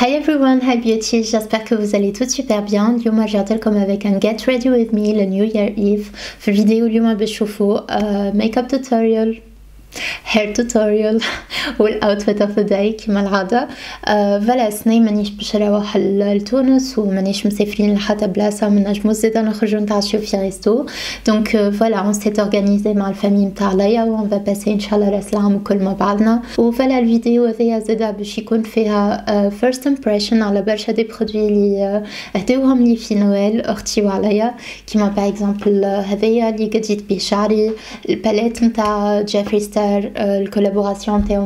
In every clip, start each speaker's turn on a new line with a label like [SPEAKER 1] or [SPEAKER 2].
[SPEAKER 1] Hi everyone, hi beauty, j'espère que vous allez toutes super bien. اليوم رجعت لكم avec un Get Ready With Me le New Year Eve في الفيديو اليوم بتشوفوا uh, makeup tutorial hair tutorial والاوتفيت اوف ذا داي كما العادة. آه voilà سني مانيش باش نروح لتونس ومانيش مسافرين لحتى بلاصة ما نجمو زادا نخرجو نتعشيو في resto. donc voilà on s'est organisé مع ال famille نتاع ليا و va passer ان شاء الله راس العام الكل مع بعضنا و voilà الفيديو هذيا زادا باش يكون فيها first uh, impression على برشا des produits اللي هداوهم لي في نويل أختي وعليا كيما par exemple هذيا اللي قديت بيه شعري ال palette نتاع Jeffree Star ال collaboration نتاعو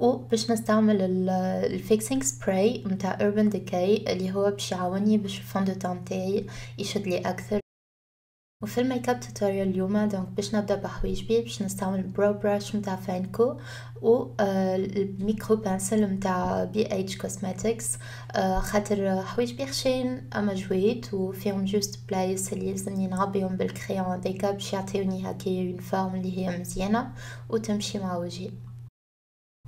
[SPEAKER 1] وباش نستعمل ال fixing spray متاع urban decay اللي هو باش يعاوني باش ال fond de teint تاعي يشد لي أكثر. وفي ال make-up tutorial اليوم donc باش نبدأ بحواجبي باش نستعمل brow brush متاع فاينكو و ال micro pencil متاع BH Cosmetics خاطر حواجبي خشين أما جويت وفيهم juste بلايص اللي لازمني نعبيهم بال crayon هذاكا باش يعطيوني هكايا une forme اللي هي مزيانة وتمشي مع وجهي.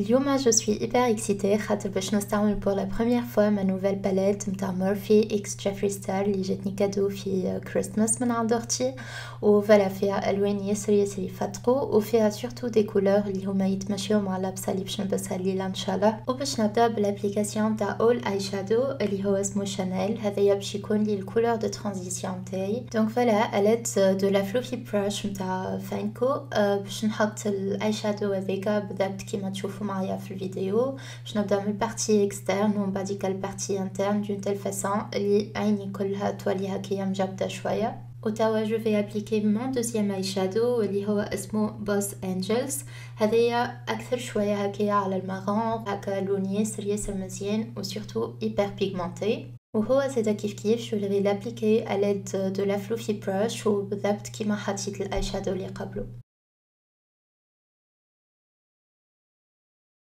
[SPEAKER 1] اليوم je suis hyper excitée خاطر باش نستعمل pour la première fois ma nouvelle palette نتاع مورفي اكس جيفري ستار اللي جاتني كادو في كريسماس من عند اختي وفوالا فيها الوان ياسر ياسر يفتقوا وفيها سورتو دي كولور اللي هما يتمشيو مع اللبسه اللي باش نلبسها الليله ان شاء الله وباش نبدا بالابليكاسيون تاع اول اي شادو اللي هو اسمه شانيل هذايا باش يكون لي الكولور دو ترانزيسيون تاعي دونك فوالا الات دو لا فلوفي براش نتاع فاينكو باش نحط الاي شادو هذاكا بالضبط كيما تشوفوا معايا في الفيديو باش نبدا من البارتي اكسترن ومن بعد البارتي انترن دون تيل فاسون اللي عيني كلها تولي هكايا مجبده شويه وتوا جو في ابليكي مون دوزيام اي شادو اللي هو اسمه بوس انجلز هذايا اكثر شويه هكايا على المارون هكا لون ياسر ياسر مزيان وسورتو ايبر بيغمونتي وهو زادا كيف كيف شو لي لابليكي اليد دو لا فلوفي بروش وبالضبط كيما حطيت الاي شادو اللي قبله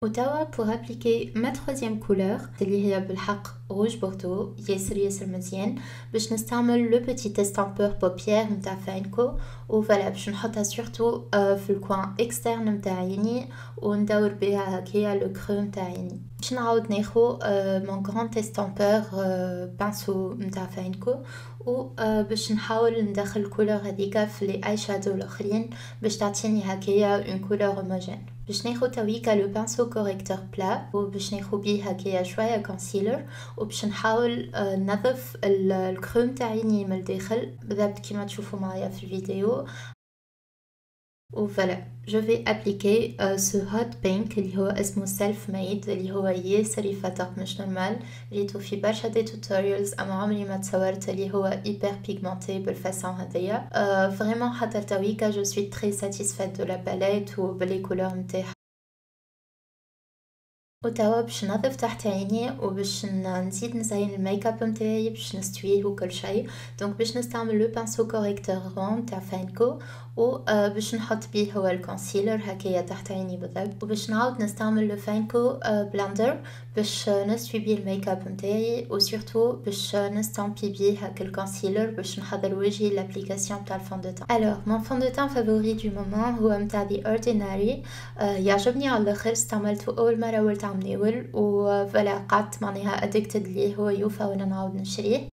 [SPEAKER 1] وتوا pour appliquer ma troisième couleur اللي هي بالحق rouge bordeaux ياسر ياسر مزيان باش نستعمل le petit estompeur paupières نتاع فاينكو و voilà باش نحطها surtout في ال coin externe نتاع عيني. وندور بها هكايا le creux نتاع عيني. باش نعاود ناخو mon grand estompeur pinceau نتاع فاينكو و باش نحاول ندخل ال couleur هذيك في les eye shadow الأخرين باش تعطيني هكايا اون كولور هوموجين باش ناخد تويكا لو بانسو كوريكتور بلا وباش ناخد بيه هكايا شوية كونسيلر وباش نحاول نظف الكروم تاعي من الداخل بالضبط كيما تشوفوا معايا في الفيديو وفوالا جو في ابليكي سو هوت بينك اللي هو اسمه سيلف ميد اللي هو ياسر يفتق مش نورمال ريتو في برشا دي توتوريالز اما عمري ما تصورت اللي هو ايبر بيغمونتي بالفاسون هذيا فريمون حتى تويكا جو سوي تري ساتيسفيت دو لا باليت وبلي كولور نتاعها وتوا باش نظف تحت عيني وباش نزيد نزين الميك اب نتاعي باش نستويه وكل شيء. donc باش نستعمل le pinceau correcteur rond تاع فانكو و باش نحط بيه هو ال concealer هكايا تحت عيني بالضبط. وباش نعاود نستعمل le فانكو blender باش نستوي بيه الميك اب نتاعي و surtout باش نستامبي بيه هكا ال concealer باش نحضر وجهي l'application تاع ال fond de teint. alors mon fond de teint favori du moment هو نتاع The Ordinary يعجبني على الآخر استعملته أول مرة ولت عم ناول وفوالا قعدت معناها ادكتد ليه هو يوفى وأنا نعاود نشريه.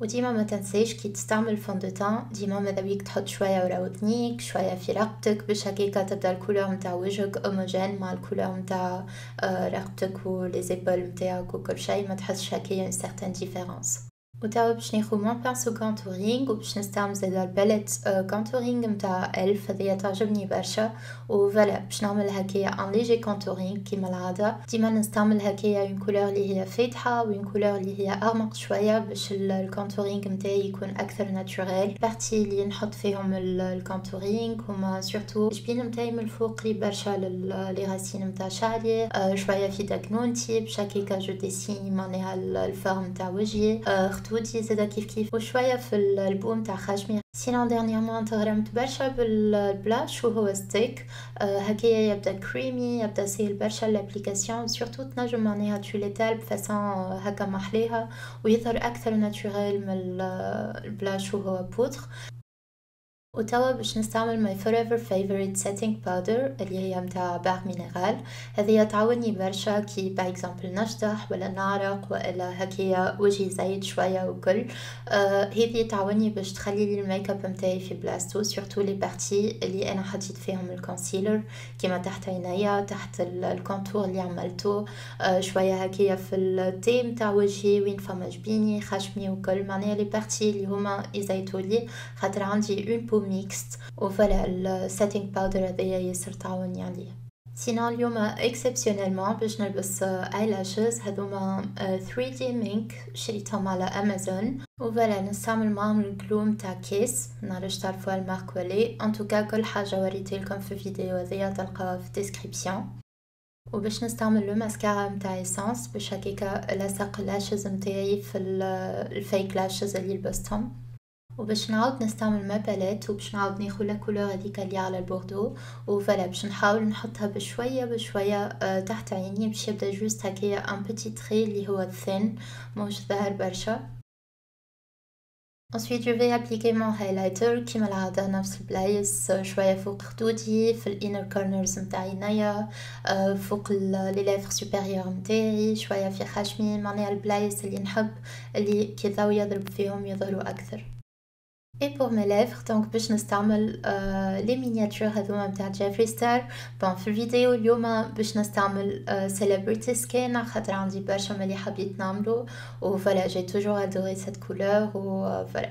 [SPEAKER 1] وديما ما تنسيش كي تستعمل فون دو تان ديما ماذا بيك تحط شويه ورا ودنيك شويه في رقبتك باش هكاكا تبدا الكولور نتاع وجهك اوموجين مع الكولور نتاع رقبتك ولي زيبول نتاعك وكل شيء ما تحسش هكايا اون سيغتان ديفيرونس وتوا باش ناخو مون بانسو كونتورينغ وباش نستعمل زادا الباليت contouring متاع ELF هذيا تعجبني برشا و voilà باش نعمل هكايا un léger contouring كيما العاده ديما نستعمل هكايا une couleur اللي هي فاتحه و une couleur اللي هي اغمق شوية باش ال contouring نتاعي يكون أكثر naturel partie اللي نحط فيهم ال contouring هما surtout الجبين نتاعي من الفوق قريب برشا les racines نتاع شعري شوية في ذقنونتي باش هكاكا je dessine معناها ال forme نتاع وجهي خدودي زادا كيف كيف. وشوية في البوم تاع خشمي. sinon dernièrement تغرمت برشا بال blush وهو stick. هكايا يبدأ كريمي يبدأ سهل برشا l'application surtout تنجم معناها tu l'étales ب façon هكا محليها. ويظهر أكثر naturel من ال blush وهو powder وتوا باش نستعمل my forever favorite setting powder اللي هي متاع Bare Minerals. هذه تعاوني برشا كي par exemple نشطح ولا نعرق ولا هكايا وجهي زايد شوية وكل. آه هذه تعاوني باش تخلي لي الميك اب نتاعي في بلاصتو surtout les parties اللي أنا حطيت فيهم ال concealer كيما تحت عينيا تحت ال contour اللي عملته. آه شوية هكايا في ال T نتاع وجهي وين فما جبيني خشمي وكل. معناها les parties اللي هما يزيتوا لي خاطر عندي un peu mixte و voilà ال setting powder هذايا ياسر تعاوني عليه sinon اليوم exceptionnellement باش نلبس eyelashes هذوما 3 دي مينك شريتهم على امازون و voilà نستعمل معاهم ال glue متاع KISS نعرفش تعرفوا ال marque ولا لا en tout cas كل حاجة وريتلكم في الفيديو هذيا تلقاوها في ال description وباش نستعمل le mascara متاع Essence باش هكاكا نلاصق ال lashes متاعي في ال fake lashes اللي لبستهم وباش نعاود نستعمل ma palette وباش نعاود ناخذ la couleur هذيك اللي على البوردو و voilà باش نحاول نحطها بشوية بشوية آه تحت عيني باش يبدأ juste هكايا un petit trait اللي هو thin موش ظاهر برشا. Ensuite, je vais appliquer mon highlighter كيما العادة نفس البلايص شوية فوق خدودي في ال inner corners متاع عينيا فوق لي ليفر سوبيريور متاعي شوية في خشمي معناها البلايص اللي نحب اللي كي الضوء يضرب فيهم يظهروا أكثر. اي بور مي ليفر دونك باش نستعمل لي مينياتور هذوما نتاع جيفري ستار بون في الفيديو اليوم باش نستعمل سيليبريتي سكين خاطر عندي برشا ملي حبيت نعملو و فوالا جي توجور ادوري سيت كولور و فوالا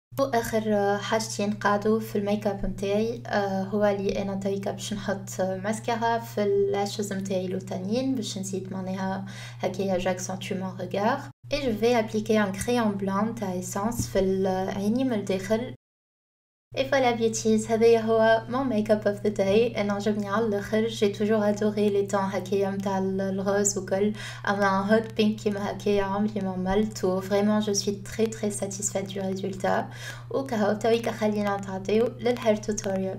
[SPEAKER 1] واخر حاجتين قعدوا في الميك اب نتاعي هو اللي أنا تويكا باش نحط ماسكارا في اللاشز نتاعي لوتانيين باش نزيد معناها هكايا جاكسونتو مون ريغار اي جو في ابليكي ان كريون بلان تاع ايسانس في عيني من الداخل. اي فوالا بيوتيز هذايا هو مون ميك اب اوف ذا داي انا عجبني على الاخر جي توجور ادوري لي طون هكايا نتاع الغوز وكل اما هوت بينك كيما هكايا عمري ما عملت و فريمون جو سوي تري تري ساتيسفيت دو ريزولتا وكهو تويكا خلينا نتعديو للهير توتوريال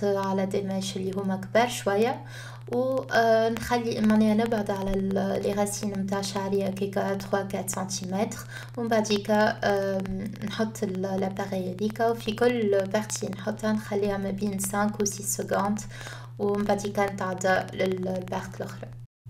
[SPEAKER 1] على des mèches اللي هما كبار شوية ونخلي ماني نبعد على les racines نتاع شعري هكاكا 3 4 سنتيمتر ومن بعديكا نحط l'appareil هذيكا وفي كل partie نحطها نخليها ما بين 5 و 6 secondes ومن بعديكا نتعدى لل partie الأخرى.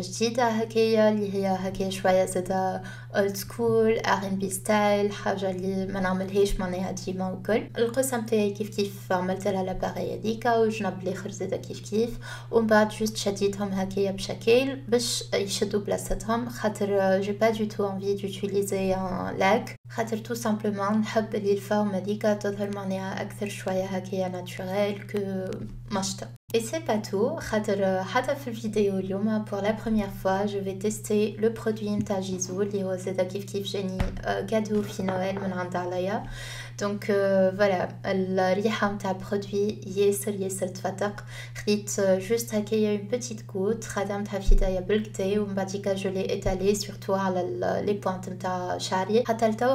[SPEAKER 1] جديدة هكايا اللي هي هكايا شوية زادا old school R&B style حاجة اللي ما نعملهاش معناها ديما وكل. القصة متاعي كيف كيف عملت لها لا باغي هذيكا وجنب الآخر زادا كيف كيف. ومن بعد juste شديتهم هكايا بشكل باش يشدوا بلاصتهم خاطر جو با دو تو انفي دوتيليزي ان لاك خاطر تو سامبلومون نحب اللي الفورم هذيكا تظهر معناها اكثر شوية هكايا ناتشوريل كو مشطة Et c'est pas tout, خاطر حتى في الفيديو اليوم pour la première fois je vais tester le produit نتاع جيزو اللي هو زادا كيف كيف جاني كادو في نويل من عند عليا دونك فوالا الريحه نتاع برودوي ياسر ياسر تفتق خديت جوست هكايا اون بوتيت كوت خدمتها في يديا بالكتي ومن بعديكا جو لي ايتالي سورتو على لي بوانت نتاع شعري حتى لتوا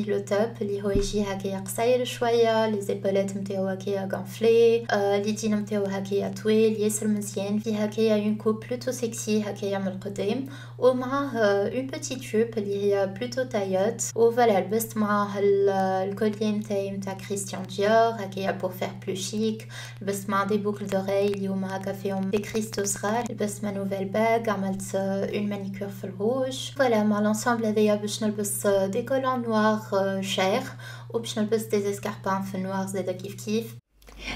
[SPEAKER 1] لو توب اللي هو يجي هكايا قصير شويه لي زيبولات نتاعو هكايا غونفلي لي دين نتاعو هكايا طويل ستايل ياسر مزيان فيه هكايا اون كوب بلوتو سكسي هكايا من القدام ومعاه اون بوتي توب اللي هي بلوتو تايوت وفوالا لبست معاه الكولي نتاعي نتاع كريستيان ديور هكايا بور فير بلو شيك لبست معاه دي بوكل دوغي اللي هما هكا فيهم دي كريستو صغار لبست ما نوفيل باغ عملت اون مانيكور في الروج فوالا مع لونسومبل هذايا باش نلبس دي كولون نوار شير وباش نلبس دي اسكاربان في النوار زادا كيف كيف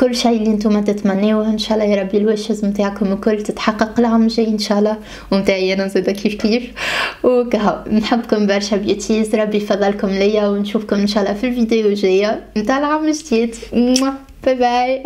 [SPEAKER 1] كل شيء اللي أنتم تتمنوه. إن شاء الله يا ربي ال wishes نتاعكم الكل تتحقق العام الجاي إن شاء الله. ومتاعي أنا زادا كيف كيف. وكها نحبكم برشا beauties ربي يفضلكم ليا ونشوفكم إن شاء الله في الفيديو الجاية. نتاع العام الجديد. bye bye